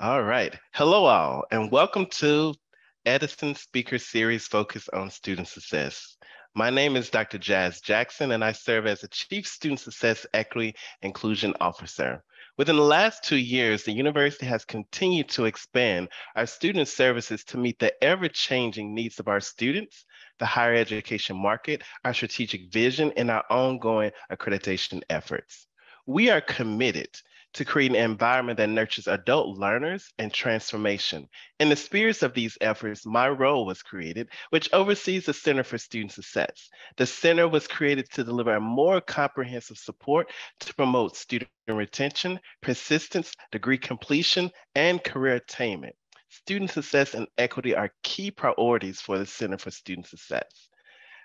All right. Hello, all, and welcome to Edison Speaker Series focused on student success. My name is Dr. Jazz Jackson, and I serve as a Chief Student Success Equity Inclusion Officer. Within the last two years, the university has continued to expand our student services to meet the ever-changing needs of our students, the higher education market, our strategic vision, and our ongoing accreditation efforts. We are committed to create an environment that nurtures adult learners and transformation. In the spirits of these efforts, my role was created, which oversees the Center for Student Success. The center was created to deliver a more comprehensive support to promote student retention, persistence, degree completion, and career attainment. Student success and equity are key priorities for the Center for Student Success.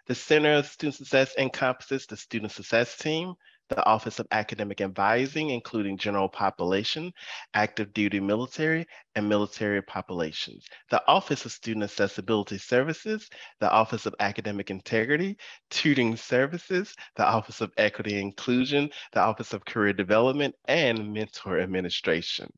The Center of Student Success encompasses the Student Success Team, the Office of Academic Advising, including general population, active duty military, and military populations, the Office of Student Accessibility Services, the Office of Academic Integrity, tutoring services, the Office of Equity and Inclusion, the Office of Career Development, and mentor administration.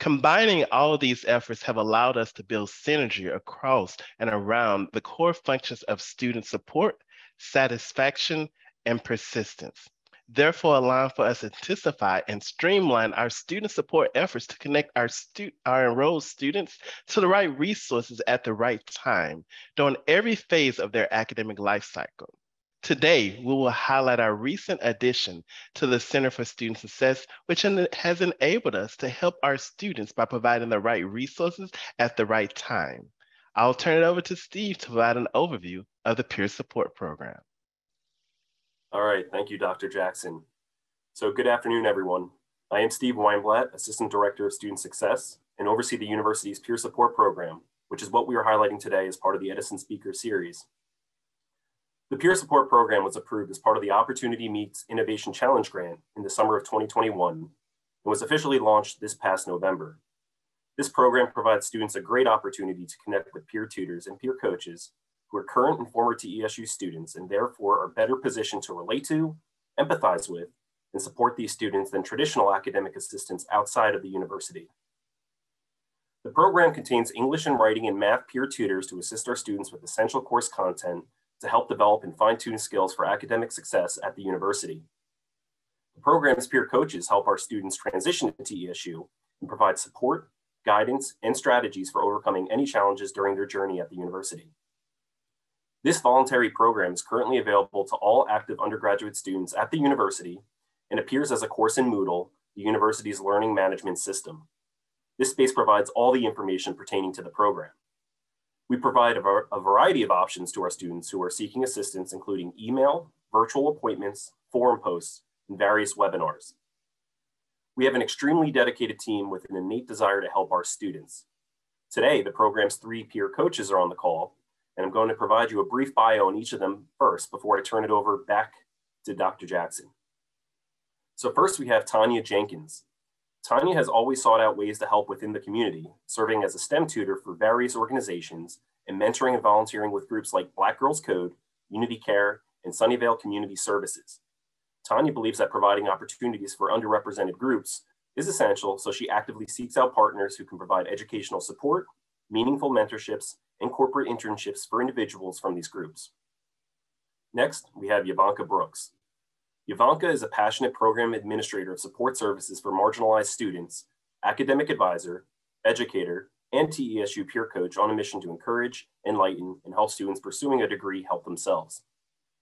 Combining all these efforts have allowed us to build synergy across and around the core functions of student support, satisfaction, and persistence therefore allowing for us to intensify and streamline our student support efforts to connect our, stu- our enrolled students to the right resources at the right time during every phase of their academic life cycle. Today, we will highlight our recent addition to the Center for Student Success, which has enabled us to help our students by providing the right resources at the right time. I'll turn it over to Steve to provide an overview of the Peer Support Program. All right, thank you, Dr. Jackson. So good afternoon, everyone. I am Steve Weinblatt, Assistant Director of Student Success, and oversee the university's peer support program, which is what we are highlighting today as part of the Edison Speaker Series. The peer support program was approved as part of the Opportunity Meets Innovation Challenge Grant in the summer of 2021 and was officially launched this past November. This program provides students a great opportunity to connect with peer tutors and peer coaches who are current and former TESU students and therefore are better positioned to relate to, empathize with, and support these students than traditional academic assistants outside of the university. The program contains English and writing and math peer tutors to assist our students with essential course content to help develop and fine-tune skills for academic success at the university. The program's peer coaches help our students transition to TESU and provide support, guidance, and strategies for overcoming any challenges during their journey at the university. This voluntary program is currently available to all active undergraduate students at the university and appears as a course in Moodle, the university's learning management system. This space provides all the information pertaining to the program. We provide a, a variety of options to our students who are seeking assistance, including email, virtual appointments, forum posts, and various webinars. We have an extremely dedicated team with an innate desire to help our students. Today, the program's three peer coaches are on the call and I'm going to provide you a brief bio on each of them first before I turn it over back to Dr. Jackson. So first we have Tanya Jenkins. Tanya has always sought out ways to help within the community, serving as a STEM tutor for various organizations and mentoring and volunteering with groups like Black Girls Code, Unity Care, and Sunnyvale Community Services. Tanya believes that providing opportunities for underrepresented groups is essential, so she actively seeks out partners who can provide educational support, meaningful mentorships, and corporate internships for individuals from these groups. Next, we have Yavanka Brooks. Yavanka is a passionate program administrator of support services for marginalized students, academic advisor, educator, and TESU peer coach on a mission to encourage, enlighten, and help students pursuing a degree help themselves.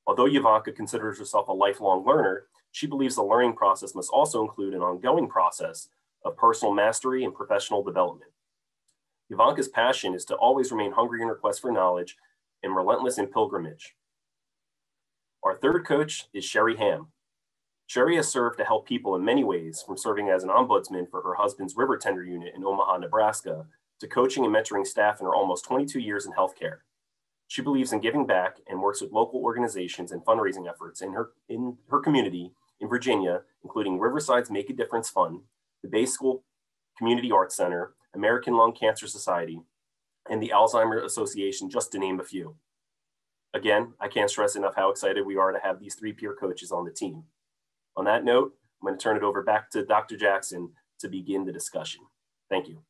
Although Yavanka considers herself a lifelong learner, she believes the learning process must also include an ongoing process of personal mastery and professional development. Yavanka's passion is to always remain hungry in her quest for knowledge and relentless in pilgrimage. Our third coach is Sherri Hamm. Sherri has served to help people in many ways, from serving as an ombudsman for her husband's river tender unit in Omaha, Nebraska, to coaching and mentoring staff in her almost 22 years in healthcare. She believes in giving back and works with local organizations and fundraising efforts in her, in her community in Virginia, including Riverside's Make a Difference Fund, the Bay School Community Arts Center, American Lung Cancer Society, and the Alzheimer Association, just to name a few. Again, I can't stress enough how excited we are to have these three peer coaches on the team. On that note, I'm going to turn it over back to Dr. Jackson to begin the discussion. Thank you.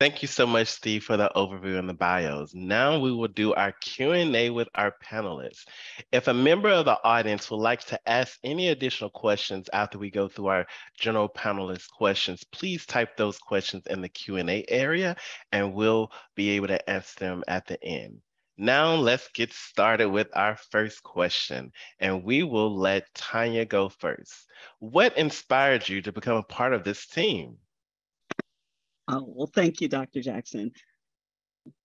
Thank you so much, Steve, for the overview and the bios. Now we will do our Q&A with our panelists. If a member of the audience would like to ask any additional questions after we go through our general panelist questions, please type those questions in the Q&A area and we'll be able to answer them at the end. Now let's get started with our first question and we will let Tanya go first. What inspired you to become a part of this team? Oh, well, thank you, Dr. Jackson.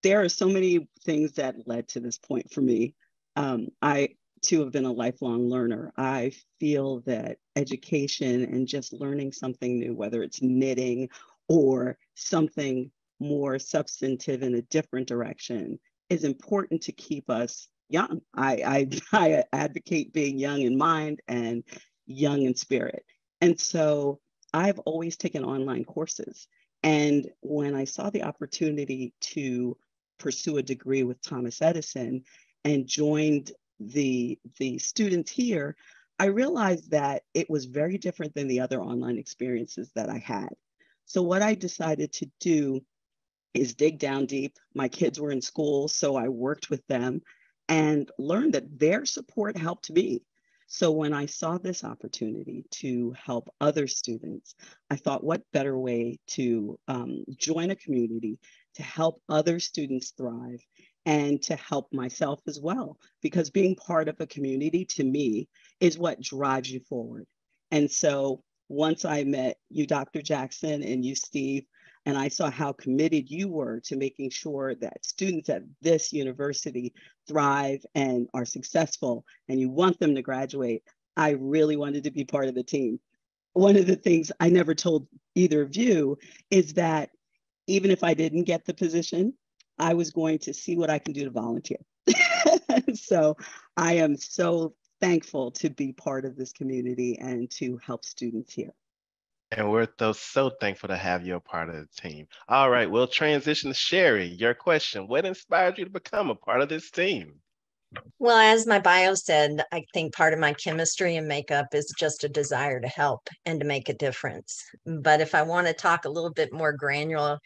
There are so many things that led to this point for me. Um, I too have been a lifelong learner. I feel that education and just learning something new, whether it's knitting or something more substantive in a different direction, is important to keep us young. I, I, I advocate being young in mind and young in spirit. And so I've always taken online courses. And when I saw the opportunity to pursue a degree with Thomas Edison and joined the, the students here, I realized that it was very different than the other online experiences that I had. So what I decided to do is dig down deep. My kids were in school, so I worked with them and learned that their support helped me. So when I saw this opportunity to help other students, I thought, what better way to um, join a community to help other students thrive and to help myself as well? Because being part of a community to me is what drives you forward. And so once I met you, Dr. Jackson, and you, Steve, and I saw how committed you were to making sure that students at this university thrive and are successful, and you want them to graduate. I really wanted to be part of the team. One of the things I never told either of you is that even if I didn't get the position, I was going to see what I can do to volunteer. so I am so thankful to be part of this community and to help students here. And we're so so thankful to have you a part of the team. All right, we'll transition to Sherri. Your question What inspired you to become a part of this team? Well, as my bio said, I think part of my chemistry and makeup is just a desire to help and to make a difference. But if I want to talk a little bit more granular,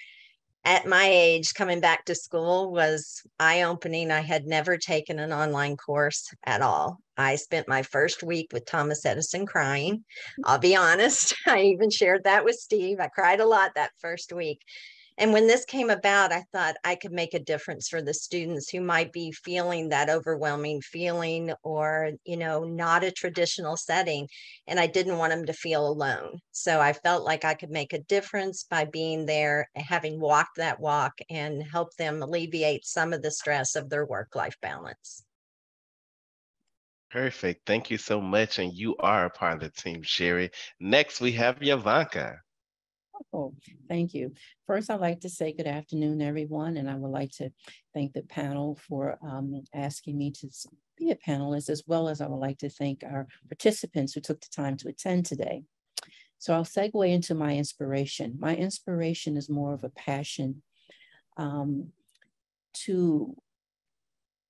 at my age, coming back to school was eye opening. I had never taken an online course at all. I spent my first week with Thomas Edison crying. I'll be honest. I even shared that with Steve. I cried a lot that first week and when this came about, I thought I could make a difference for the students who might be feeling that overwhelming feeling or, you know, not a traditional setting. And I didn't want them to feel alone. So I felt like I could make a difference by being there, eh, having walked that walk and help them alleviate some of the stress of their work life balance. Perfect. Thank you so much. And you are a part of the team, Sherri. Next, we have Yavanka. Oh, thank you. First, I'd like to say good afternoon, everyone, and I would like to thank the panel for um, asking me to be a panelist, as well as I would like to thank our participants who took the time to attend today. So I'll segue into my inspiration. My inspiration is more of a passion um, to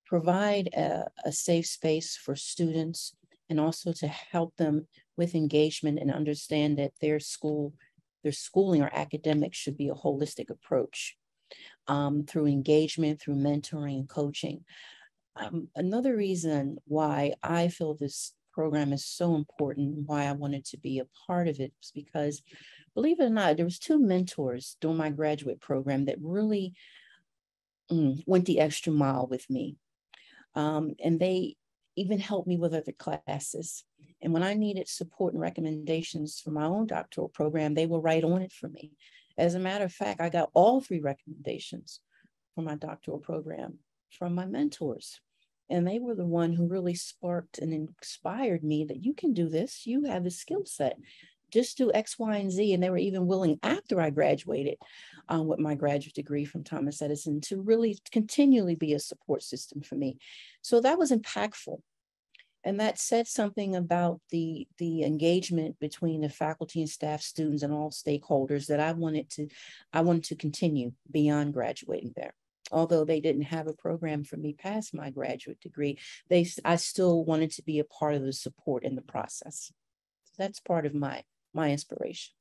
provide a, a safe space for students and also to help them with engagement and understand that their school their schooling or academics should be a holistic approach um, through engagement, through mentoring and coaching. Um, another reason why I feel this program is so important, why I wanted to be a part of it, was because, believe it or not, there was two mentors during my graduate program that really mm, went the extra mile with me. Um, and they even helped me with other classes. And when I needed support and recommendations for my own doctoral program, they were right on it for me. As a matter of fact, I got all three recommendations for my doctoral program from my mentors. And they were the one who really sparked and inspired me that you can do this. You have the skill set. Just do X, Y, and Z. And they were even willing after I graduated um, with my graduate degree from Thomas Edison to really continually be a support system for me. So that was impactful and that said something about the the engagement between the faculty and staff students and all stakeholders that i wanted to i wanted to continue beyond graduating there. Although they didn't have a program for me past my graduate degree they i still wanted to be a part of the support in the process. So that's part of my my inspiration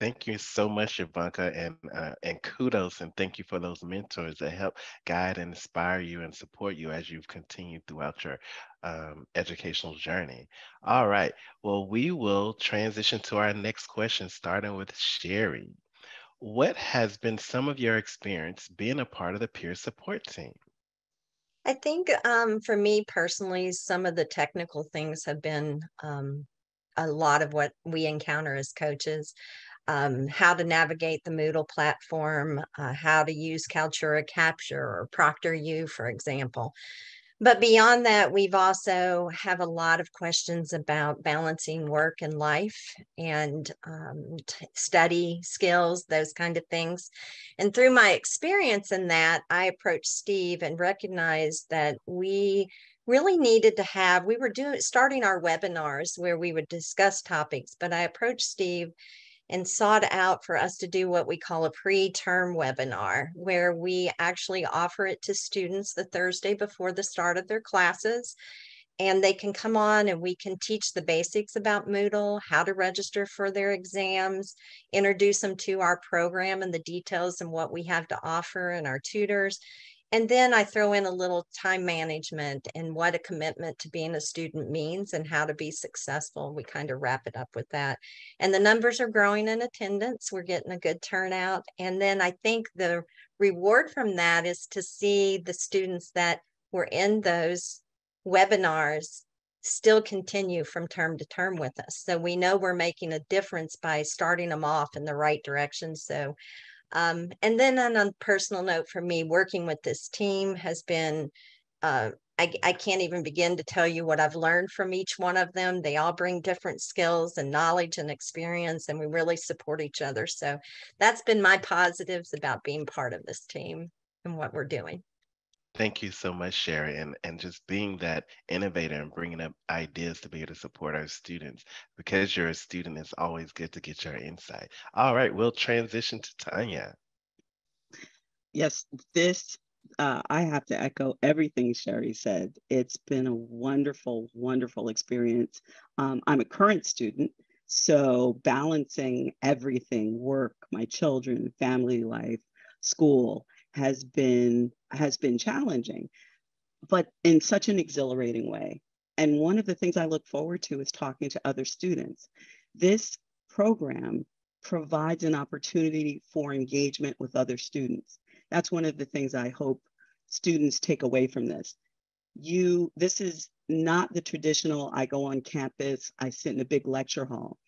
Thank you so much, Yavanka, and uh, and kudos and thank you for those mentors that help guide and inspire you and support you as you've continued throughout your um, educational journey. All right, well, we will transition to our next question, starting with Sherri. What has been some of your experience being a part of the peer support team? I think um, for me personally, some of the technical things have been um, a lot of what we encounter as coaches um, how to navigate the Moodle platform, uh, how to use Kaltura Capture or Proctor ProctorU, for example. But beyond that, we've also have a lot of questions about balancing work and life and um, study skills, those kind of things. And through my experience in that, I approached Steve and recognized that we really needed to have we were doing starting our webinars where we would discuss topics but i approached steve and sought out for us to do what we call a pre-term webinar, where we actually offer it to students the Thursday before the start of their classes. And they can come on and we can teach the basics about Moodle, how to register for their exams, introduce them to our program and the details and what we have to offer and our tutors, and then I throw in a little time management and what a commitment to being a student means and how to be successful. We kind of wrap it up with that. And the numbers are growing in attendance. We're getting a good turnout. And then I think the reward from that is to see the students that were in those webinars still continue from term to term with us. So we know we're making a difference by starting them off in the right direction. So um, and then on a personal note for me, working with this team has been, uh, I, I can't even begin to tell you what I've learned from each one of them. They all bring different skills and knowledge and experience, and we really support each other. So that's been my positives about being part of this team and what we're doing. Thank you so much, Sherri, and, and just being that innovator and bringing up ideas to be able to support our students. Because you're a student, it's always good to get your insight. All right, we'll transition to Tanya. Yes, this, uh, I have to echo everything Sherri said. It's been a wonderful, wonderful experience. Um, I'm a current student, so balancing everything work, my children, family life, school has been has been challenging, but in such an exhilarating way. And one of the things I look forward to is talking to other students. This program provides an opportunity for engagement with other students. That's one of the things I hope students take away from this. You, this is not the traditional, I go on campus, I sit in a big lecture hall.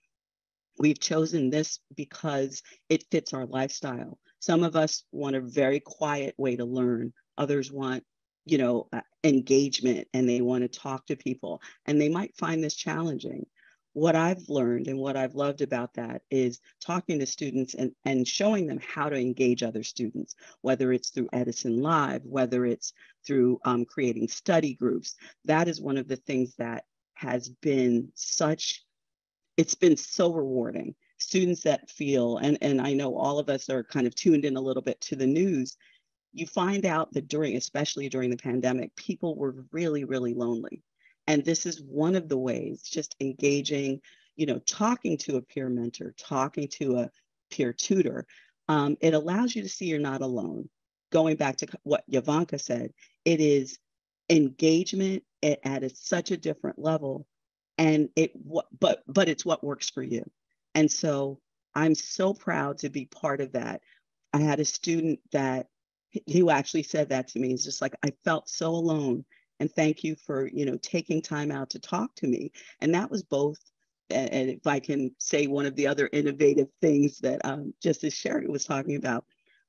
We've chosen this because it fits our lifestyle. Some of us want a very quiet way to learn. Others want, you know, uh, engagement and they want to talk to people and they might find this challenging. What I've learned and what I've loved about that is talking to students and, and showing them how to engage other students, whether it's through Edison Live, whether it's through um, creating study groups. That is one of the things that has been such, it's been so rewarding students that feel, and, and I know all of us are kind of tuned in a little bit to the news, you find out that during, especially during the pandemic, people were really, really lonely. And this is one of the ways, just engaging, you know, talking to a peer mentor, talking to a peer tutor. Um, it allows you to see you're not alone. Going back to what Yavanka said, it is engagement at, at a, such a different level and it but but it's what works for you and so I'm so proud to be part of that. I had a student that who actually said that to me. He's just like, I felt so alone. And thank you for, you know, taking time out to talk to me. And that was both, and if I can say one of the other innovative things that um, just as Sherri was talking about,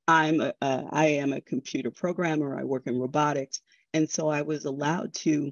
I'm a, uh, I am a computer programmer. I work in robotics. And so I was allowed to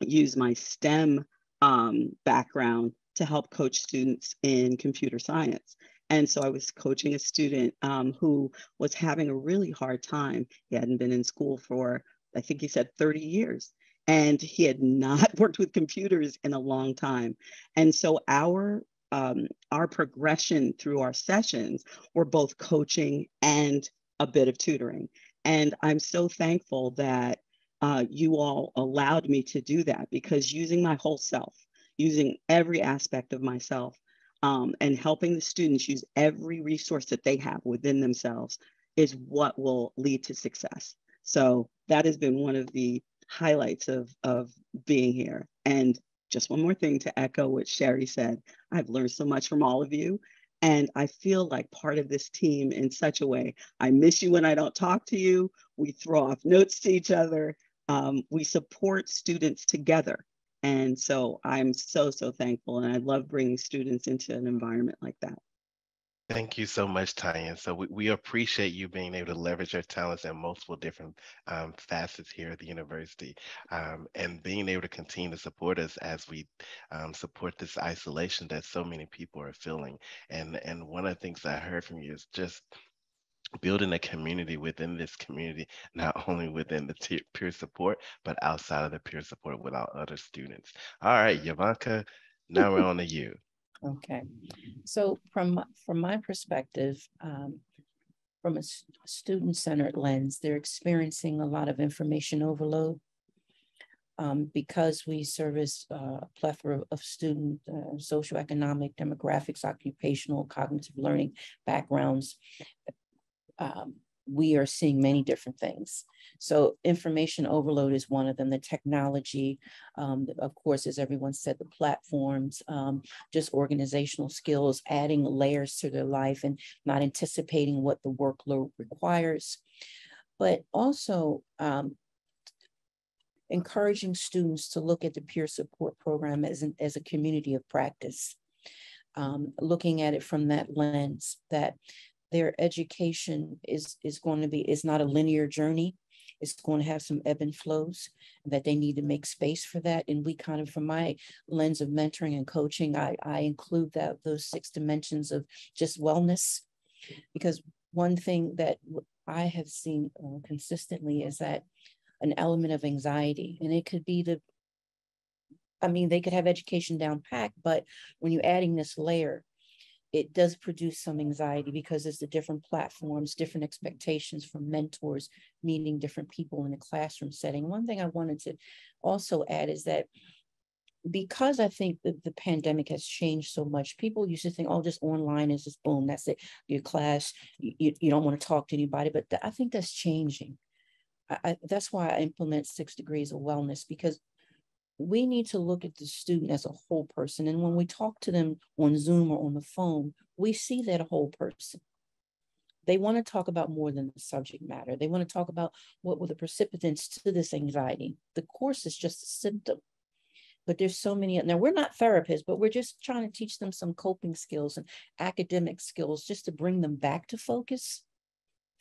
use my STEM um, background to help coach students in computer science. And so I was coaching a student um, who was having a really hard time. He hadn't been in school for, I think he said 30 years. And he had not worked with computers in a long time. And so our um, our progression through our sessions were both coaching and a bit of tutoring. And I'm so thankful that uh, you all allowed me to do that because using my whole self, using every aspect of myself, um, and helping the students use every resource that they have within themselves is what will lead to success. So that has been one of the highlights of, of being here. And just one more thing to echo what Sherri said. I've learned so much from all of you. And I feel like part of this team in such a way. I miss you when I don't talk to you. We throw off notes to each other. Um, we support students together. And so I'm so, so thankful. And I love bringing students into an environment like that. Thank you so much, Tanya. So we, we appreciate you being able to leverage your talents in multiple different um, facets here at the university um, and being able to continue to support us as we um, support this isolation that so many people are feeling. And, and one of the things I heard from you is just building a community within this community, not only within the peer support, but outside of the peer support with our other students. All right, Yavanka, now we're on to you. Okay, so from from my perspective, um, from a student-centered lens, they're experiencing a lot of information overload um, because we service uh, a plethora of student, uh, socioeconomic, demographics, occupational, cognitive learning backgrounds. Um, we are seeing many different things. So information overload is one of them, the technology, um, of course, as everyone said, the platforms, um, just organizational skills, adding layers to their life and not anticipating what the workload requires. But also um, encouraging students to look at the peer support program as, an, as a community of practice. Um, looking at it from that lens that their education is is going to be is not a linear journey. It's going to have some ebb and flows that they need to make space for that. And we kind of from my lens of mentoring and coaching i i include that those six dimensions of just wellness. Because one thing that i have seen uh, consistently is that an element of anxiety and it could be the I mean, they could have education down packed, but when you're adding this layer, it does produce some anxiety because it's the different platforms, different expectations from mentors, meeting different people in a classroom setting. One thing I wanted to also add is that because I think that the pandemic has changed so much, people used to think, oh, just online is just boom, that's it, your class, you, you don't want to talk to anybody. But th- I think that's changing. I, I, that's why I implement six degrees of wellness because we need to look at the student as a whole person. And when we talk to them on Zoom or on the phone, we see that whole person. They want to talk about more than the subject matter. They want to talk about what were the precipitants to this anxiety. The course is just a symptom. But there's so many, now we're not therapists, but we're just trying to teach them some coping skills and academic skills just to bring them back to focus.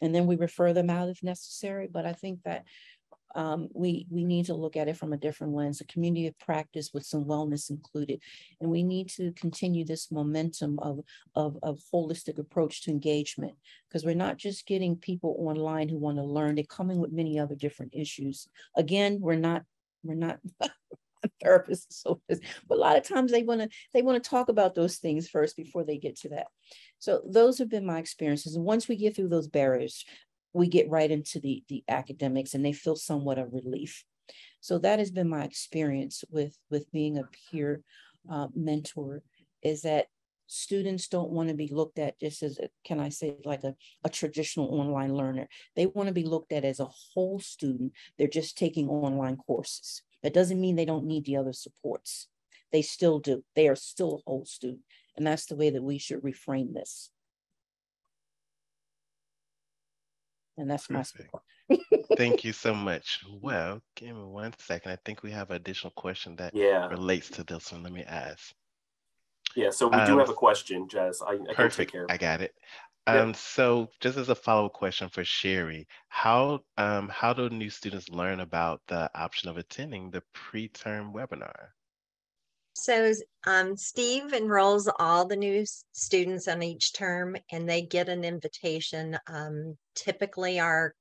And then we refer them out if necessary. But I think that um, we we need to look at it from a different lens, a community of practice with some wellness included, and we need to continue this momentum of of, of holistic approach to engagement because we're not just getting people online who want to learn; they're coming with many other different issues. Again, we're not we're not. therapists so but a lot of times they want to they want to talk about those things first before they get to that so those have been my experiences and once we get through those barriers we get right into the, the academics and they feel somewhat of relief. So that has been my experience with, with being a peer uh, mentor is that students don't want to be looked at just as, a, can I say, like a, a traditional online learner. They want to be looked at as a whole student. They're just taking online courses. That doesn't mean they don't need the other supports. They still do. They are still a whole student. And that's the way that we should reframe this. And that's my Thank you so much. Well, give me one second. I think we have an additional question that yeah. relates to this one. Let me ask. Yeah, so we um, do have a question, Jazz. I, I perfect. I got it. Um, So just as a follow-up question for Sherri, how um, how do new students learn about the option of attending the pre-term webinar? So um, Steve enrolls all the new students on each term and they get an invitation. Um, typically our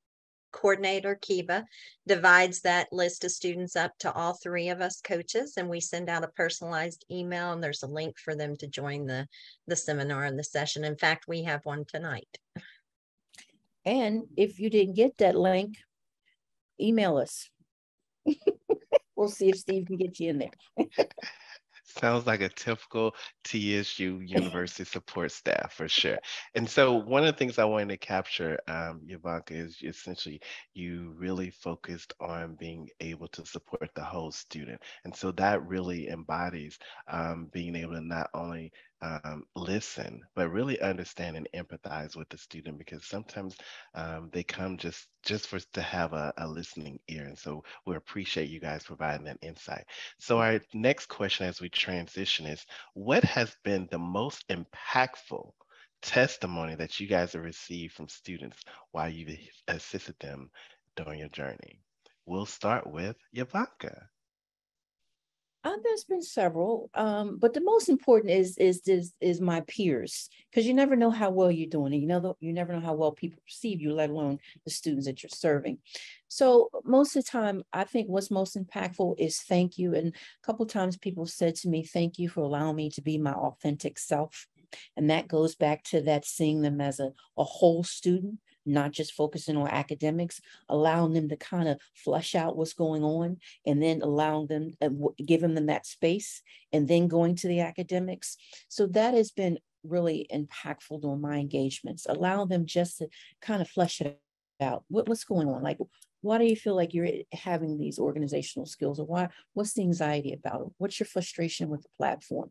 coordinator, Kiva, divides that list of students up to all three of us coaches and we send out a personalized email and there's a link for them to join the, the seminar and the session. In fact, we have one tonight. And if you didn't get that link, email us. we'll see if Steve can get you in there. Sounds like a typical TESU University support staff for sure. And so one of the things I wanted to capture, um, Yavanka, is essentially you really focused on being able to support the whole student. And so that really embodies um, being able to not only um, listen, but really understand and empathize with the student because sometimes um, they come just just for to have a, a, listening ear. And so we appreciate you guys providing that insight. So our next question as we transition is, what has been the most impactful testimony that you guys have received from students while you've assisted them during your journey? We'll start with Yavanka. Uh, there's been several, um, but the most important is is is, is my peers because you never know how well you're doing. You know, you never know how well people perceive you, let alone the students that you're serving. So most of the time, I think what's most impactful is thank you. And a couple times, people said to me, "Thank you for allowing me to be my authentic self." And that goes back to that seeing them as a, a whole student not just focusing on academics, allowing them to kind of flush out what's going on and then allowing them, uh, giving them that space and then going to the academics. So that has been really impactful on my engagements, allow them just to kind of flush it out. What, what's going on? Like, why do you feel like you're having these organizational skills or why, what's the anxiety about it? What's your frustration with the platform?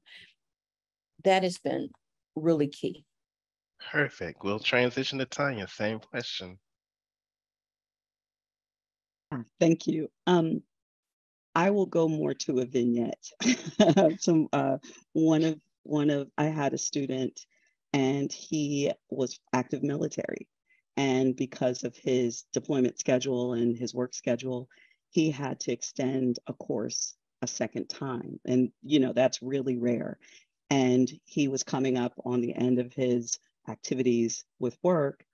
That has been really key. Perfect. We'll transition to Tanya. Same question. Thank you. Um, I will go more to a vignette. Some uh, one of one of I had a student, and he was active military, and because of his deployment schedule and his work schedule, he had to extend a course a second time, and you know that's really rare. And he was coming up on the end of his activities with work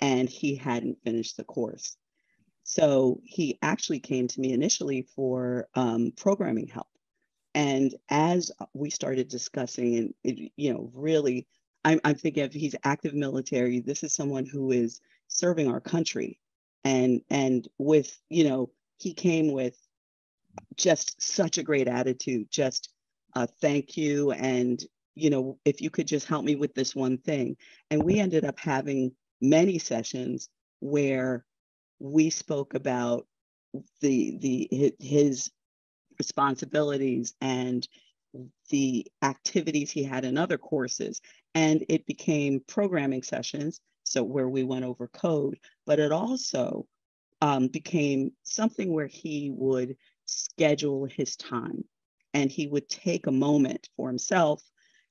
and he hadn't finished the course. So he actually came to me initially for um, programming help. And as we started discussing, and it, you know, really, I'm, I'm thinking if he's active military, this is someone who is serving our country, and and with you know, he came with just such a great attitude, just a thank you, and you know, if you could just help me with this one thing. And we ended up having many sessions where we spoke about the the his responsibilities and the activities he had in other courses and it became programming sessions so where we went over code but it also um, became something where he would schedule his time and he would take a moment for himself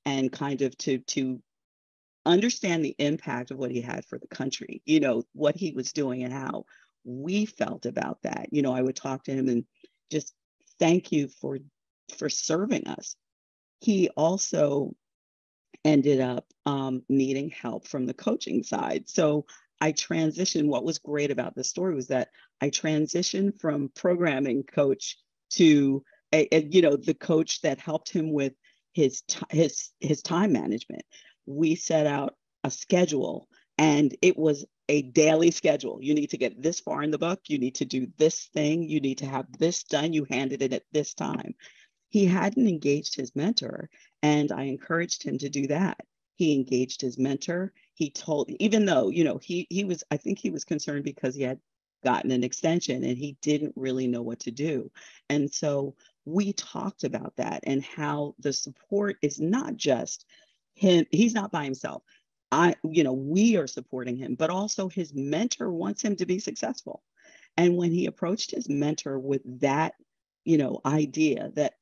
and kind of to to understand the impact of what he had for the country you know what he was doing and how we felt about that. You know i would talk to him and just thank you for for serving us. He also ended up um, needing help from the coaching side. So i transitioned what was great about this story was that i transitioned from programming coach to a, a, you know the coach that helped him with his his his time management. We set out a schedule and it was a daily schedule. You need to get this far in the book, you need to do this thing, you need to have this done, you handed it at this time. He hadn't engaged his mentor and I encouraged him to do that. He engaged his mentor. He told even though, you know, he he was I think he was concerned because he had gotten an extension and he didn't really know what to do. And so we talked about that and how the support is not just him, he's not by himself. I, you know, we are supporting him, but also his mentor wants him to be successful. And when he approached his mentor with that, you know, idea that,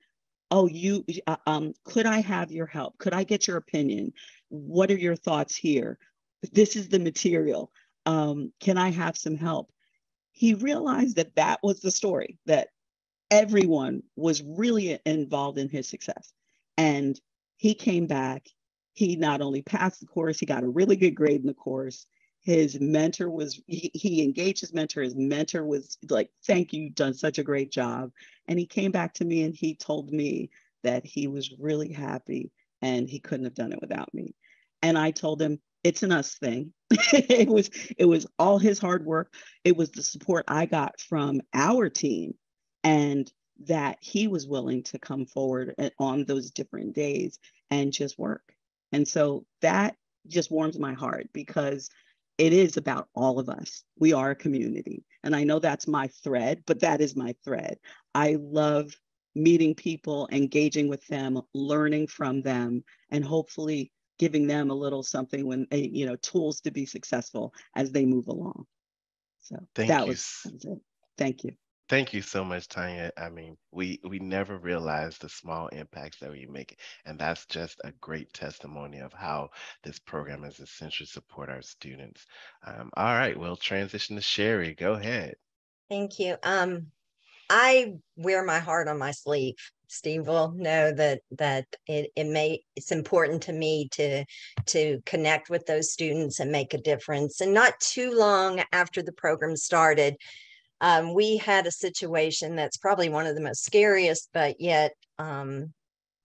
oh, you, uh, um, could I have your help? Could I get your opinion? What are your thoughts here? This is the material. Um, can I have some help? He realized that that was the story that everyone was really involved in his success. And he came back. He not only passed the course, he got a really good grade in the course. His mentor was, he, he engaged his mentor. His mentor was like, Thank you, you've done such a great job. And he came back to me and he told me that he was really happy and he couldn't have done it without me. And I told him, it's an us thing. it was it was all his hard work. It was the support I got from our team and that he was willing to come forward on those different days and just work. And so that just warms my heart because it is about all of us. We are a community. And I know that's my thread, but that is my thread. I love meeting people, engaging with them, learning from them, and hopefully giving them a little something when you know tools to be successful as they move along. So Thank that you. was, that was it. Thank you. Thank you so much, Tanya. I mean, we we never realize the small impacts that we make, and that's just a great testimony of how this program is essential to support our students. Um, all right, we'll transition to Sherri. Go ahead. Thank you. Um, I wear my heart on my sleeve. Steve will know that that it, it may it's important to me to to connect with those students and make a difference. And not too long after the program started, um, we had a situation that's probably one of the most scariest, but yet um,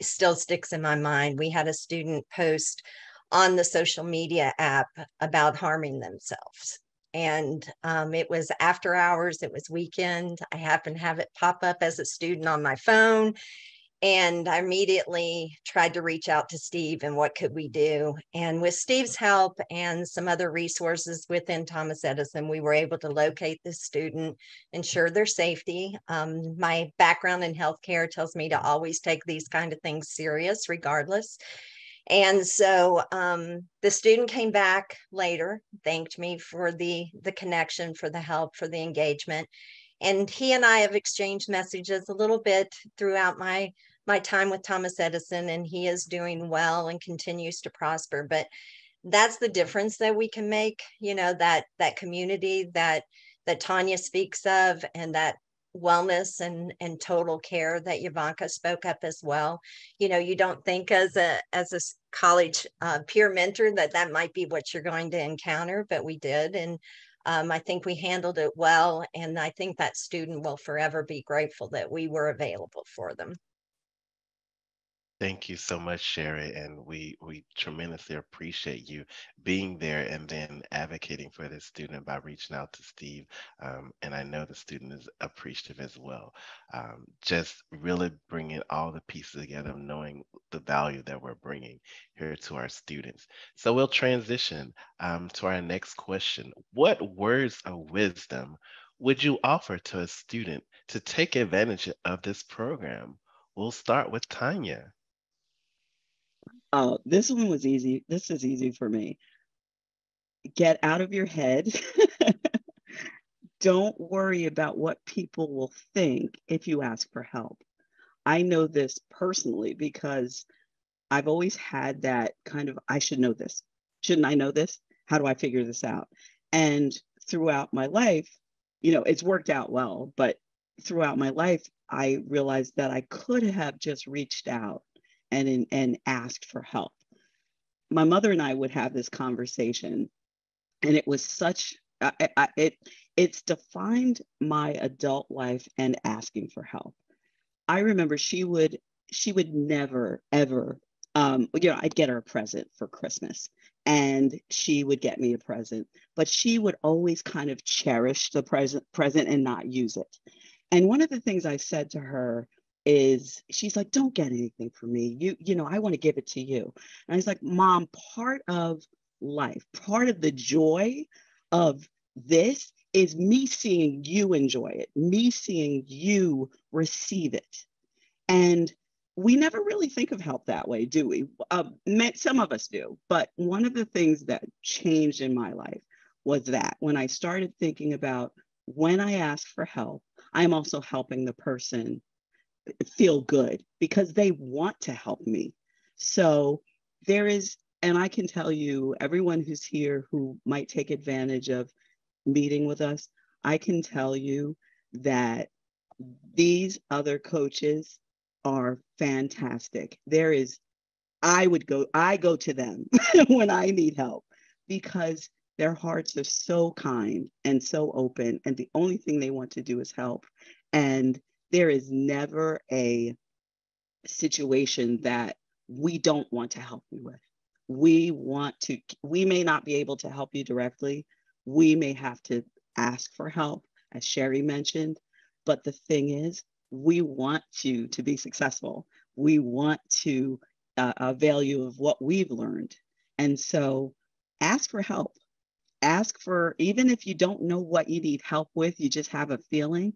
still sticks in my mind. We had a student post on the social media app about harming themselves. And um, it was after hours, it was weekend. I happened to have it pop up as a student on my phone and I immediately tried to reach out to Steve and what could we do? And with Steve's help and some other resources within Thomas Edison, we were able to locate the student, ensure their safety. Um, my background in healthcare tells me to always take these kind of things serious, regardless. And so um, the student came back later, thanked me for the the connection, for the help, for the engagement. And he and I have exchanged messages a little bit throughout my my time with Thomas Edison, and he is doing well and continues to prosper. But that's the difference that we can make. You know that that community that that Tanya speaks of, and that wellness and and total care that Yavanka spoke up as well. You know, you don't think as a as a college uh, peer mentor that that might be what you're going to encounter, but we did, and um, I think we handled it well, and I think that student will forever be grateful that we were available for them. Thank you so much, Sherri, and we we tremendously appreciate you being there and then advocating for this student by reaching out to Steve. Um, and I know the student is appreciative as well. Um, just really bringing all the pieces together, knowing the value that we're bringing here to our students. So we'll transition um, to our next question. What words of wisdom would you offer to a student to take advantage of this program? We'll start with Tanya. Oh, this one was easy. This is easy for me. Get out of your head. Don't worry about what people will think if you ask for help. I know this personally because I've always had that kind of, I should know this. Shouldn't I know this? How do I figure this out? And throughout my life, you know, it's worked out well, but throughout my life, I realized that I could have just reached out and, and asked for help. My mother and I would have this conversation, and it was such, I, I, it, it's defined my adult life and asking for help. I remember she would, she would never, ever, um, you know, I'd get her a present for Christmas and she would get me a present, but she would always kind of cherish the present present and not use it. And one of the things I said to her is she's like, don't get anything for me. You, you know, I want to give it to you. And I was like, Mom, part of life, part of the joy of this is me seeing you enjoy it, me seeing you receive it. And we never really think of help that way, do we? Uh, some of us do. But one of the things that changed in my life was that when I started thinking about when I ask for help, I'm also helping the person feel good because they want to help me. So there is, and I can tell you, everyone who's here who might take advantage of meeting with us, I can tell you that these other coaches are fantastic. There is, I would go, I go to them when I need help because their hearts are so kind and so open. And the only thing they want to do is help. And there is never a situation that we don't want to help you with. We want to, we may not be able to help you directly. We may have to ask for help, as Sherri mentioned. But the thing is, we want you to be successful. We want to uh, uh, value of what we've learned. And so ask for help. Ask for, even if you don't know what you need help with, you just have a feeling,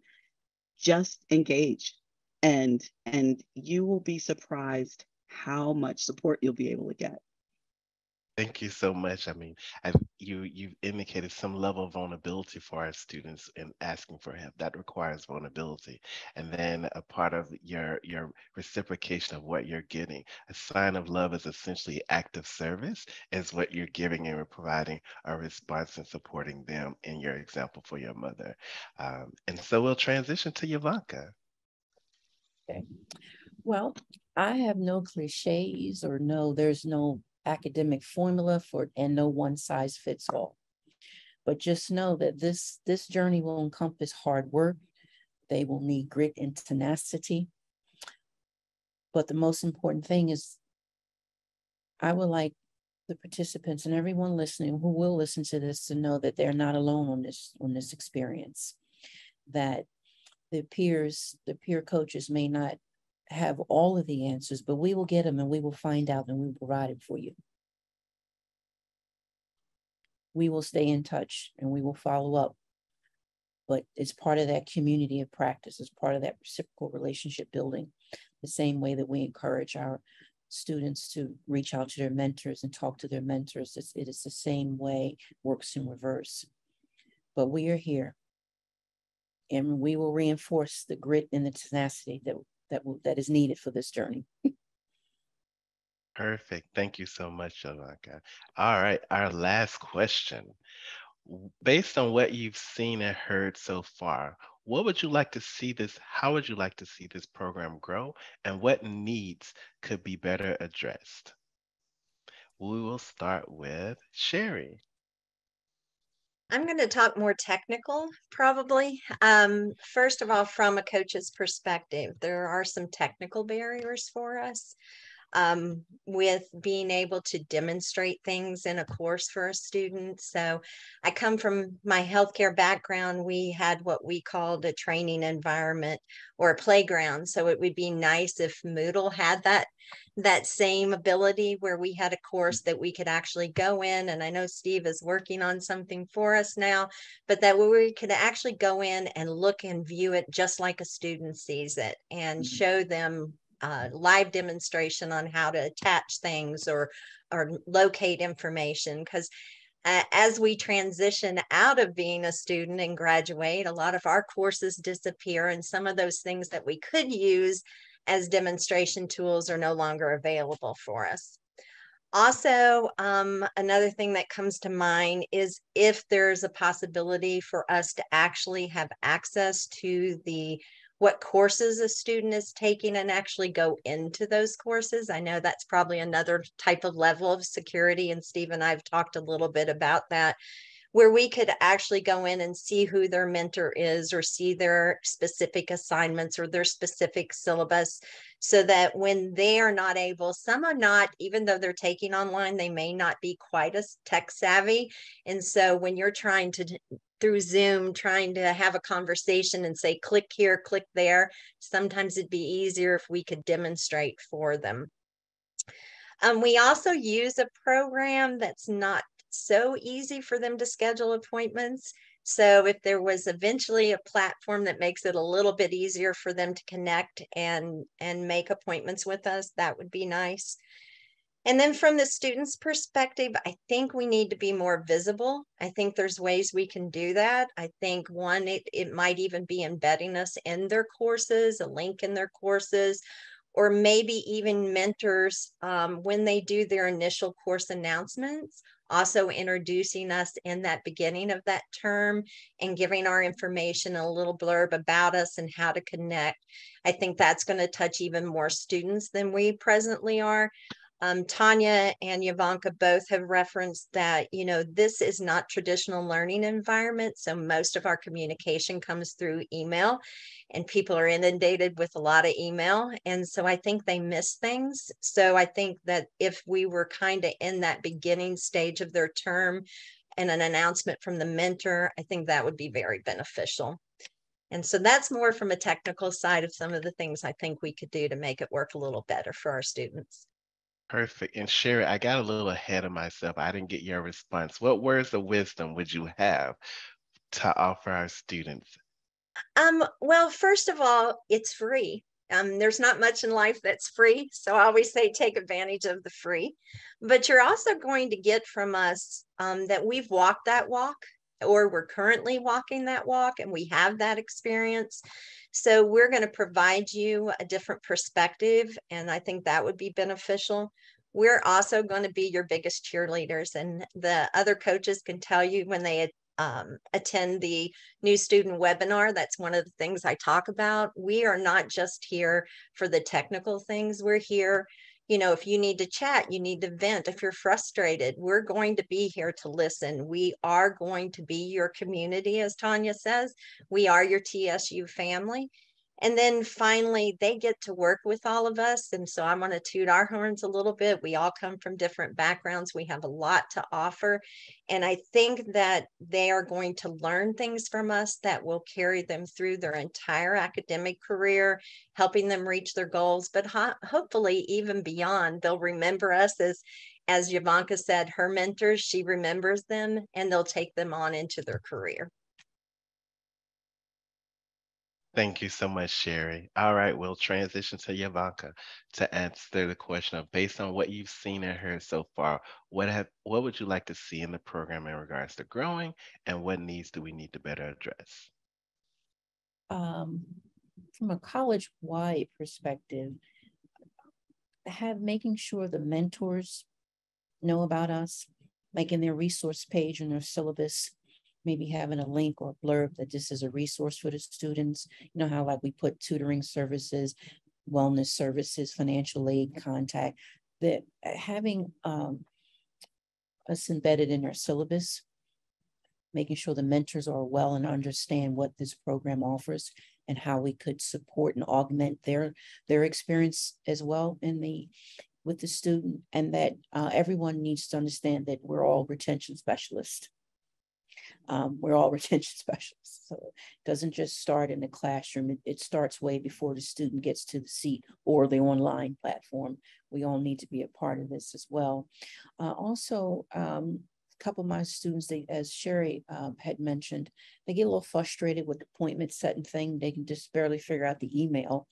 just engage and and you will be surprised how much support you'll be able to get. Thank you so much. I mean, I, you you've indicated some level of vulnerability for our students in asking for help. That requires vulnerability, and then a part of your your reciprocation of what you're getting. A sign of love is essentially active service, is what you're giving and providing a response and supporting them. In your example for your mother, um, and so we'll transition to Yavanka. Okay. Well, I have no cliches or no. There's no academic formula for and no one size fits all. But just know that this this journey will encompass hard work. They will need grit and tenacity. But the most important thing is I would like the participants and everyone listening who will listen to this to know that they're not alone on this on this experience. That the peers, the peer coaches may not have all of the answers, but we will get them and we will find out and we will provide it for you. We will stay in touch and we will follow up. But it's part of that community of practice, it's part of that reciprocal relationship building, the same way that we encourage our students to reach out to their mentors and talk to their mentors. It's, it is the same way, works in reverse. But we are here and we will reinforce the grit and the tenacity that that will, that is needed for this journey. Perfect. Thank you so much, Yavanka. All right, our last question. Based on what you've seen and heard so far, what would you like to see this, how would you like to see this program grow, and what needs could be better addressed? We will start with Sherri. I'm going to talk more technical, probably. Um, first of all, from a coach's perspective, there are some technical barriers for us um, with being able to demonstrate things in a course for a student. So I come from my healthcare background. We had what we called a training environment or a playground. So it would be nice if Moodle had that that same ability where we had a course that we could actually go in and I know Steve is working on something for us now but that we could actually go in and look and view it just like a student sees it and mm-hmm. show them uh, live demonstration on how to attach things or or locate information. Because uh, as we transition out of being a student and graduate a lot of our courses disappear and some of those things that we could use as demonstration tools are no longer available for us. Also um, another thing that comes to mind is if there's a possibility for us to actually have access to the what courses a student is taking and actually go into those courses. I know that's probably another type of level of security, and Steve and I have talked a little bit about that, where we could actually go in and see who their mentor is or see their specific assignments or their specific syllabus so that when they are not able, some are not, even though they're taking online, they may not be quite as tech savvy. And so when you're trying to through Zoom trying to have a conversation and say, click here, click there. Sometimes it'd be easier if we could demonstrate for them. Um, we also use a program that's not so easy for them to schedule appointments. So if there was eventually a platform that makes it a little bit easier for them to connect and and make appointments with us, that would be nice. And then from the student's perspective, I think we need to be more visible. I think there's ways we can do that. I think one, it, it might even be embedding us in their courses, a link in their courses, or maybe even mentors um, when they do their initial course announcements, also introducing us in that beginning of that term and giving our information a little blurb about us and how to connect. I think that's going to touch even more students than we presently are. Um, Tanya and Yavanka both have referenced that, you know, this is not traditional learning environment. So most of our communication comes through email and people are inundated with a lot of email. And so I think they miss things. So I think that if we were kind of in that beginning stage of their term and an announcement from the mentor, I think that would be very beneficial. And so that's more from a technical side of some of the things I think we could do to make it work a little better for our students. Perfect. And Sherri, I got a little ahead of myself. I didn't get your response. What words of wisdom would you have to offer our students? Um, well, first of all, it's free. Um, there's not much in life that's free. So I always say take advantage of the free. But you're also going to get from us um, that we've walked that walk or we're currently walking that walk and we have that experience. So we're going to provide you a different perspective. And I think that would be beneficial. We're also going to be your biggest cheerleaders. And the other coaches can tell you when they um, attend the new student webinar. That's one of the things I talk about. We are not just here for the technical things. We're here, you know, if you need to chat, you need to vent. If you're frustrated, we're going to be here to listen. We are going to be your community, as Tanya says. We are your TESU family. And then finally, they get to work with all of us. And so I want to toot our horns a little bit. We all come from different backgrounds. We have a lot to offer. And I think that they are going to learn things from us that will carry them through their entire academic career, helping them reach their goals, but ho- hopefully even beyond. They'll remember us as as Yavanka said, her mentors, she remembers them and they'll take them on into their career. Thank you so much, Sherri. All right, we'll transition to Yavanka to answer the question of based on what you've seen and heard so far, what have what would you like to see in the program in regards to growing and what needs do we need to better address? Um, from a college-wide perspective, have making sure the mentors know about us, making their resource page and their syllabus maybe having a link or a blurb that this is a resource for the students. You know how like we put tutoring services, wellness services, financial aid contact, that uh, having um, us embedded in our syllabus, making sure the mentors are well and understand what this program offers and how we could support and augment their their experience as well in the with the student and that uh, everyone needs to understand that we're all retention specialists um, we're all retention specialists. So it doesn't just start in the classroom, it, it, starts way before the student gets to the seat or the online platform. We all need to be a part of this as well. Uh, also, um, a couple of my students, they, as Sherri um, had mentioned, they get a little frustrated with the appointment setting thing. They can just barely figure out the email.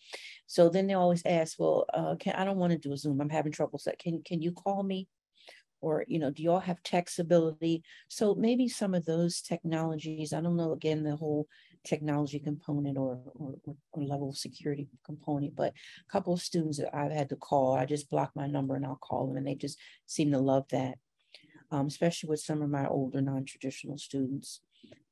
So then they always ask, well, uh, can, I don't want to do a Zoom. I'm having trouble. Set. Can, can you call me? Or you know do you all have text ability? So maybe some of those technologies i don't know again the whole technology component or, or, or level of security component but a couple of students that i've had to call i just block my number and i'll call them and they just seem to love that um, especially with some of my older non-traditional students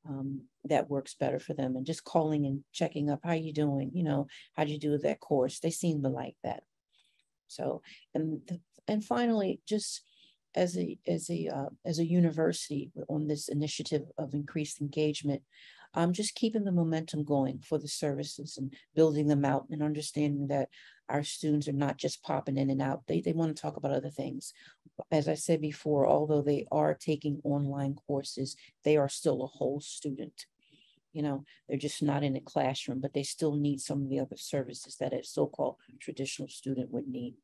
um, that works better for them and just calling and checking up how you doing? You know how do you do with that course? They seem to like that. So and and finally just as a as a uh, as a university on this initiative of increased engagement um, just keeping the momentum going for the services and building them out and understanding that our students are not just popping in and out. They, they want to talk about other things. As i said before although they are taking online courses they are still a whole student. You know they're just not in a classroom but they still need some of the other services that a so-called traditional student would need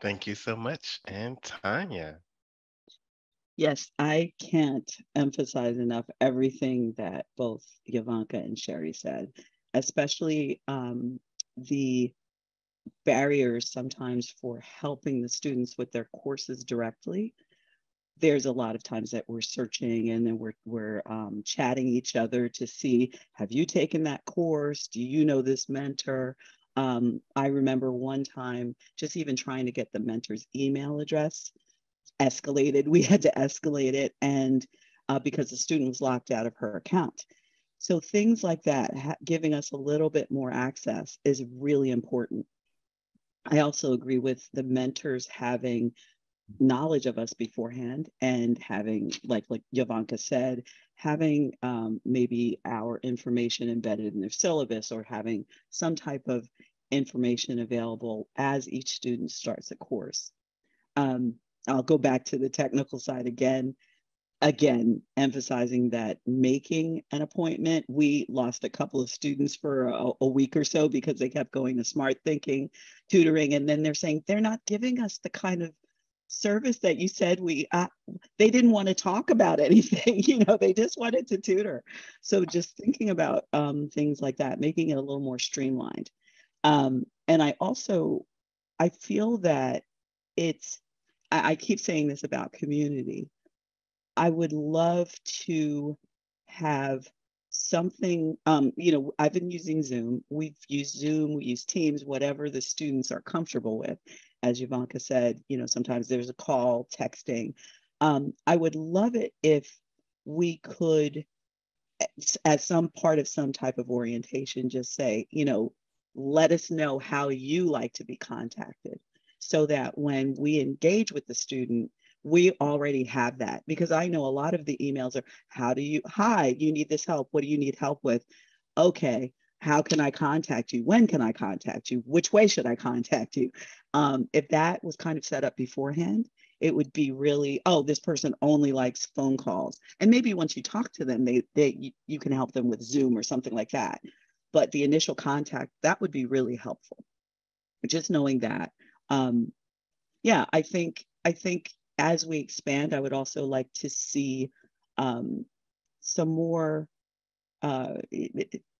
Thank you so much. And Tanya. Yes, I can't emphasize enough everything that both Yavanka and Sherri said, especially um, the barriers sometimes for helping the students with their courses directly. There's a lot of times that we're searching and then we're, we're um, chatting each other to see, have you taken that course? Do you know this mentor? Um, I remember one time just even trying to get the mentor's email address escalated. We had to escalate it, and uh, because the student was locked out of her account. So things like that, giving us a little bit more access is really important. I also agree with the mentors having knowledge of us beforehand and having, like like Yavanka said, having um, maybe our information embedded in their syllabus or having some type of information available as each student starts a course. Um, I'll go back to the technical side again. again, emphasizing that making an appointment, we lost a couple of students for a, a, week or so because they kept going to Smart Thinking tutoring. And then they're saying they're not giving us the kind of service that you said we, uh, they didn't want to talk about anything, you know, they just wanted to tutor. So just thinking about um, things like that, making it a little more streamlined. Um, and I also, I feel that it's, I, I keep saying this about community. I would love to have something um, you know i've been using zoom. We've used zoom we use teams whatever the students are comfortable with. As Yavanka said you know sometimes there's a call texting. Um, i would love it if we could as some part of some type of orientation just say you know let us know how you like to be contacted so that when we engage with the student we already have that because I know a lot of the emails are, how do you, hi, you need this help. What do you need help with? Okay, how can I contact you? When can I contact you? Which way should I contact you? Um, if that was kind of set up beforehand, it would be really, oh, this person only likes phone calls. And maybe once you talk to them, they, they you, you can help them with Zoom or something like that. But the initial contact, that would be really helpful. Just knowing that. Um, yeah, I think I think as we expand, I would also like to see um, some more. Uh,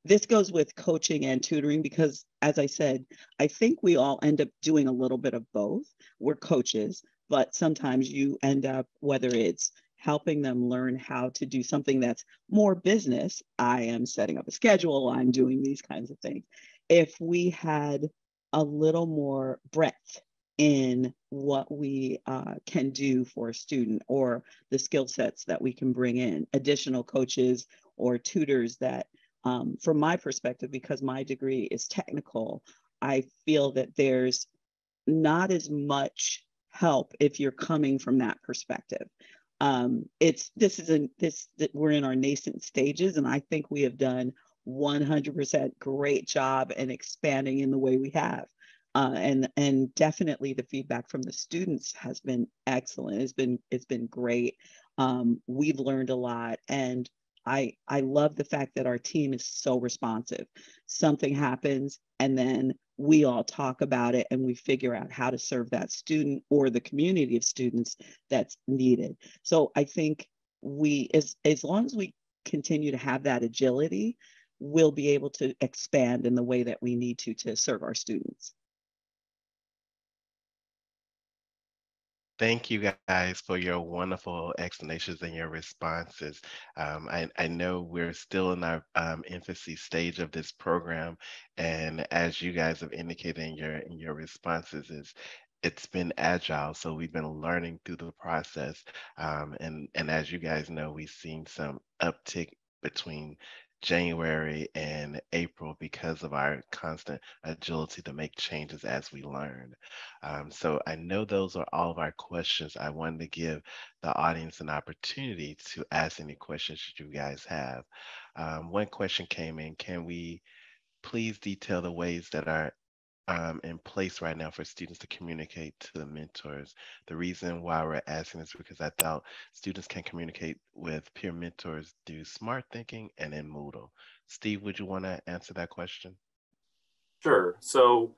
this goes with coaching and tutoring because, as I said, I think we all end up doing a little bit of both. We're coaches, but sometimes you end up, whether it's helping them learn how to do something that's more business. I am setting up a schedule, I'm doing these kinds of things. If we had a little more breadth in what we uh, can do for a student or the skill sets that we can bring in, additional coaches or tutors that, um, from my perspective, because my degree is technical, I feel that there's not as much help if you're coming from that perspective. Um, it's this is a this that we're in our nascent stages, and I think we have done 100% great job in expanding in the way we have. Uh, and and definitely the feedback from the students has been excellent. It's been it's been great. Um, we've learned a lot, and I I love the fact that our team is so responsive. Something happens, and then we all talk about it, and we figure out how to serve that student or the community of students that's needed. So I think we as as long as we continue to have that agility, we'll be able to expand in the way that we need to to serve our students. Thank you guys for your wonderful explanations and your responses. Um, I, I, know we're still in our um, infancy stage of this program, and as you guys have indicated in your in your responses, is it's been agile, so we've been learning through the process. Um, and and as you guys know, we've seen some uptick between January and April because of our constant agility to make changes as we learn. Um, so I know those are all of our questions. I wanted to give the audience an opportunity to ask any questions that you guys have. Um, one question came in, can we please detail the ways that our um, in place right now for students to communicate to the mentors. The reason why we're asking is because I thought students can communicate with peer mentors through Smart Thinking and in Moodle. Steve, would you want to answer that question? Sure. So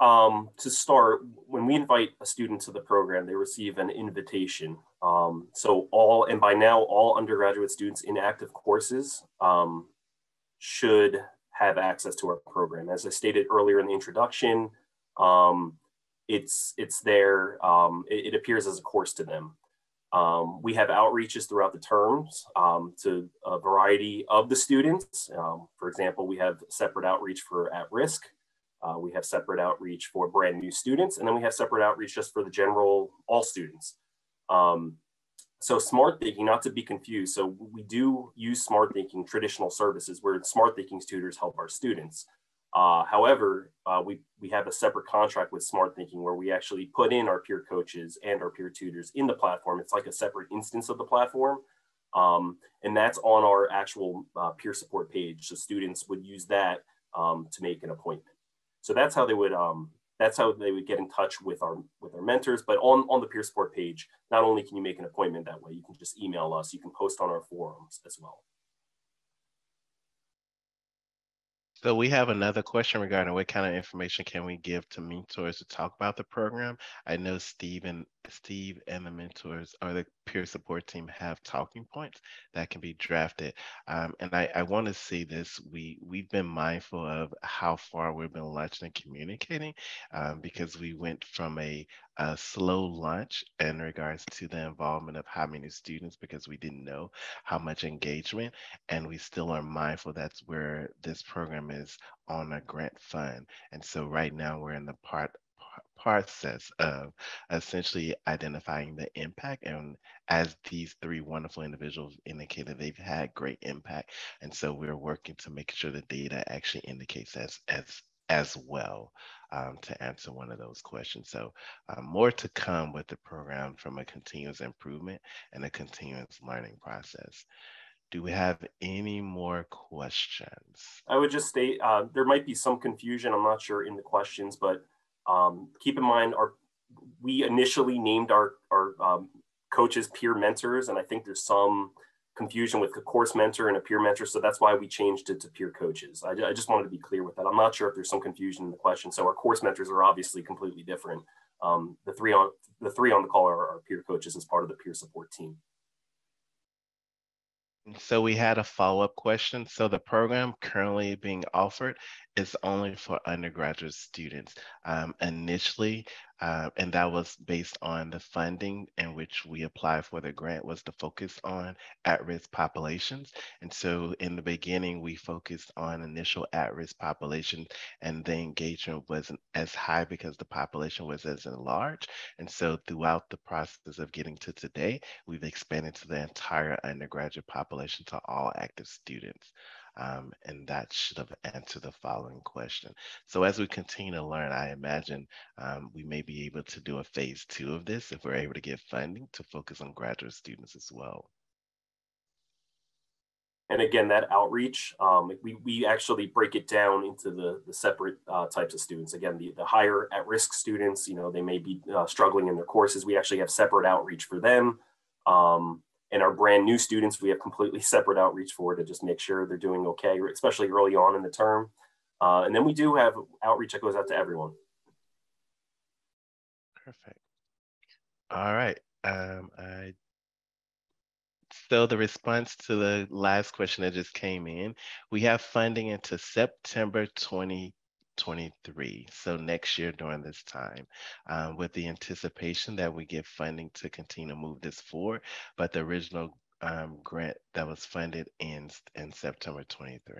um, to start, when we invite a student to the program, they receive an invitation. Um, so all, and by now, all undergraduate students in active courses um, should have access to our program. As I stated earlier in the introduction, um, it's it's there. Um, it, it, appears as a course to them. Um, we have outreaches throughout the terms um, to a variety of the students. Um, for example, we have separate outreach for at risk. Uh, we have separate outreach for brand new students, and then we have separate outreach just for the general all students. Um, so Smart Thinking, not to be confused. So we do use Smart Thinking traditional services where smart thinking tutors help our students. Uh, however, uh, we, we have a separate contract with Smart Thinking where we actually put in our peer coaches and our peer tutors in the platform. It's like a separate instance of the platform. Um, and that's on our actual uh, peer support page. So students would use that um, to make an appointment. So that's how they would um, that's how they would get in touch with our with our mentors. But on, on the peer support page, not only can you make an appointment that way, you can just email us, you can post on our forums as well. So we have another question regarding what kind of information can we give to mentors to talk about the program. I know Steve and Steve and the mentors or the peer support team have talking points that can be drafted. Um, and I, I want to see this. We we've been mindful of how far we've been launching and communicating um, because we went from a, a slow launch in regards to the involvement of how many students because we didn't know how much engagement, and we still are mindful that's where this program is on a grant fund. And so right now we're in the part process of essentially identifying the impact. And as these three wonderful individuals indicated, they've had great impact. And so we're working to make sure the data actually indicates as, as, as well um, to answer one of those questions. So um, more to come with the program from a continuous improvement and a continuous learning process. Do we have any more questions? I would just state uh, there might be some confusion. I'm not sure in the questions, but um, keep in mind, our we initially named our our um, coaches peer mentors, and I think there's some confusion with a course mentor and a peer mentor, so that's why we changed it to peer coaches. I, I just wanted to be clear with that. I'm not sure if there's some confusion in the question. So our course mentors are obviously completely different. Um, the three on the three on the call are our peer coaches as part of the peer support team. So we had a follow-up question. So the program currently being offered is only for undergraduate students. Um, initially, uh, and that was based on the funding in which we applied for the grant was to focus on at-risk populations. And so in the beginning, we focused on initial at-risk populations and the engagement wasn't as high because the population was as large. And so throughout the process of getting to today, we've expanded to the entire undergraduate population to all active students. Um, and that should have answered the following question. So as we continue to learn, I imagine um, we may be able to do a phase two of this if we're able to get funding to focus on graduate students as well. And again, that outreach, um, we, we actually break it down into the, the separate uh, types of students. Again, the, the higher at risk students, you know, they may be uh, struggling in their courses. We actually have separate outreach for them. Um, and our brand new students, we have completely separate outreach for to just make sure they're doing okay, especially early on in the term. Uh, and then we do have outreach that goes out to everyone. Perfect. All right. Um, I so the response to the last question that just came in, we have funding into September 20 23. So next year during this time, um, with the anticipation that we get funding to continue to move this forward. But the original um, grant that was funded ends in September 23.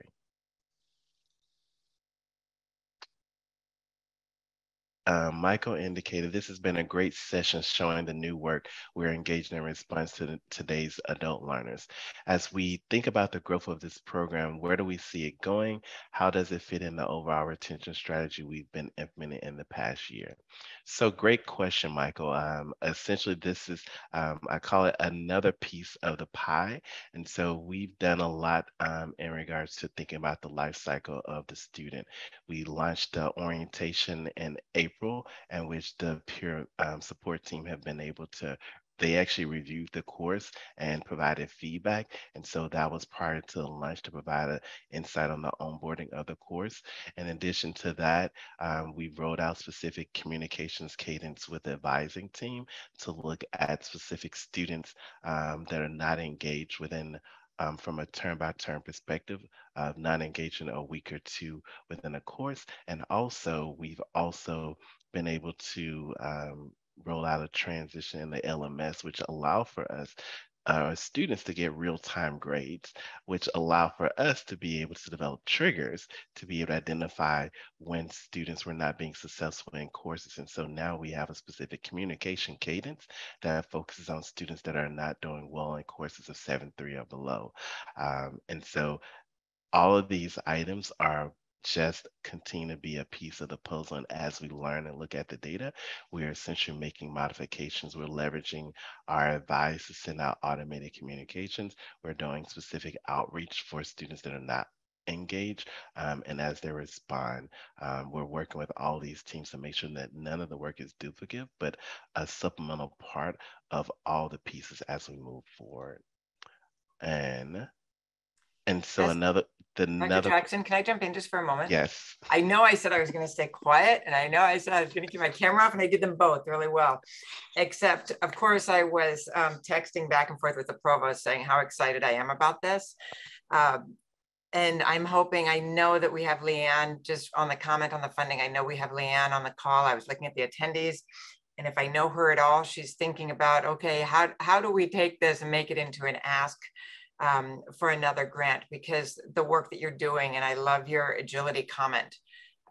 Uh, Michael indicated this has been a great session showing the new work we're engaged in response to today's adult learners. As we think about the growth of this program, where do we see it going? How does it fit in the overall retention strategy we've been implementing in the past year? So great question, Michael. Um, essentially, this is, um, I call it another piece of the pie. And so we've done a lot um, in regards to thinking about the life cycle of the student. We launched the orientation in April and which the peer um, support team have been able to they actually reviewed the course and provided feedback. And so that was prior to lunch to provide an insight on the onboarding of the course. In addition to that, um, we wrote out specific communications cadence with the advising team to look at specific students um, that are not engaged within um, from a term by term perspective of not engaging a week or two within a course. And also, we've also been able to um, roll out a transition in the LMS, which allow for us our uh, students to get real-time grades, which allow for us to be able to develop triggers to be able to identify when students were not being successful in courses. And so now we have a specific communication cadence that focuses on students that are not doing well in courses of 7-3 or below. Um, and so all of these items are just continue to be a piece of the puzzle. And as we learn and look at the data, we're essentially making modifications. We're leveraging our advice to send out automated communications. We're doing specific outreach for students that are not engage. Um, and as they respond, um, we're working with all these teams to make sure that none of the work is duplicate, but a supplemental part of all the pieces as we move forward. And and so yes. another the another Jackson, can I jump in just for a moment? Yes. I know I said I was going to stay quiet, and I know I said I was going to keep my camera off, and I did them both really well. Except, of course, I was um, texting back and forth with the provost saying how excited I am about this. Um, and I'm hoping, I know that we have Leanne just on the comment on the funding. I know we have Leanne on the call. I was looking at the attendees. And if I know her at all, she's thinking about, okay, how, how do we take this and make it into an ask um, for another grant because the work that you're doing, and I love your agility comment.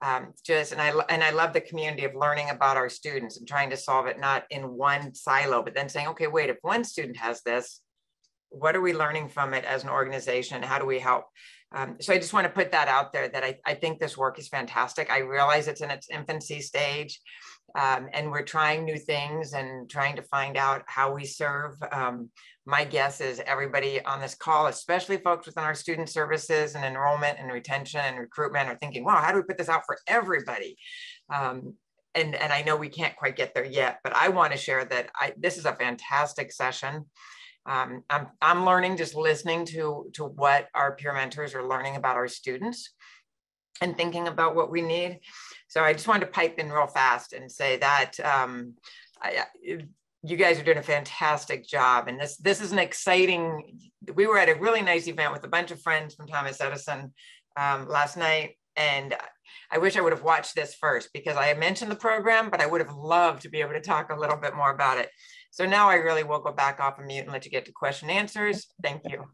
Um, just and I and I love the community of learning about our students and trying to solve it not in one silo, but then saying, okay, wait, if one student has this, what are we learning from it as an organization? How do we help? Um, so I just want to put that out there that I, I think this work is fantastic. I realize it's in its infancy stage um, and we're trying new things and trying to find out how we serve. Um, my guess is everybody on this call, especially folks within our student services and enrollment and retention and recruitment are thinking, wow, how do we put this out for everybody? Um, and, and I know we can't quite get there yet, but I want to share that I, this is a fantastic session. Um, I'm, I'm learning just listening to, to what our peer mentors are learning about our students and thinking about what we need. So I just wanted to pipe in real fast and say that um, I, you guys are doing a fantastic job. And this, this is an exciting, we were at a really nice event with a bunch of friends from Thomas Edison um, last night. And I wish I would have watched this first because I mentioned the program, but I would have loved to be able to talk a little bit more about it. So now I really will go back off of mute and let you get to question answers. Thank you.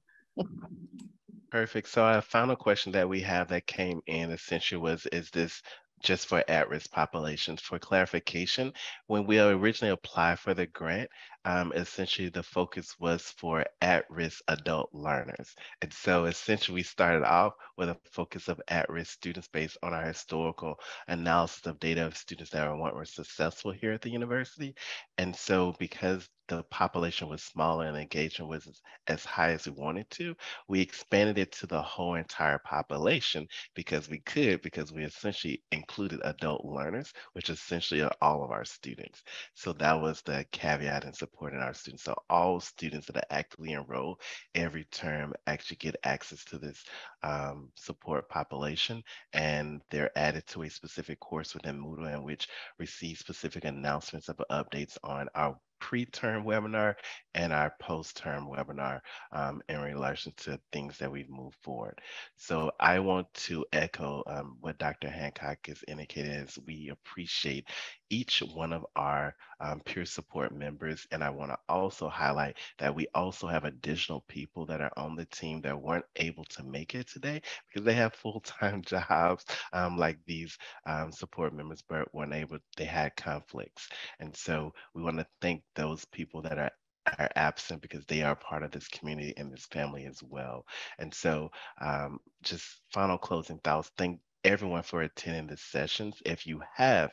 Perfect. So a final question that we have that came in essentially was, is this just for at-risk populations. For clarification, when we originally applied for the grant, um, essentially the focus was for at-risk adult learners. And so essentially we started off with a focus of at-risk students based on our historical analysis of data of students that were, were successful here at the university. And so because the population was smaller and engagement was as high as we wanted to, we expanded it to the whole entire population because we could, because we essentially included adult learners, which essentially are all of our students. So that was the caveat in supporting our students. So all students that are actively enrolled every term actually get access to this um, support population and they're added to a specific course within Moodle in which receives specific announcements of updates on our pre-term webinar and our post-term webinar um, in relation to things that we've moved forward. So I want to echo um, what Dr. Hancock has indicated as we appreciate each one of our um, peer support members. And I want to also highlight that we also have additional people that are on the team that weren't able to make it today because they have full-time jobs um, like these um, support members, but weren't able, they had conflicts. And so we want to thank those people that are are absent because they are part of this community and this family as well. And so um, just final closing thoughts. Thank everyone for attending the sessions. If you have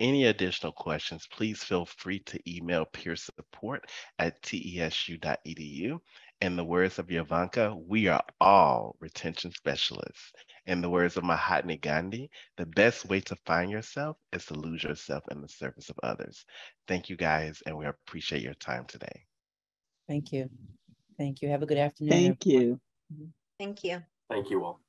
any additional questions, please feel free to email peer support at tesu.edu. In the words of Yavanka, we are all retention specialists. In the words of Mahatma Gandhi, the best way to find yourself is to lose yourself in the service of others. Thank you guys, and we appreciate your time today. Thank you. Thank you. Have a good afternoon. Thank everyone. you. Mm-hmm. Thank you. Thank you all.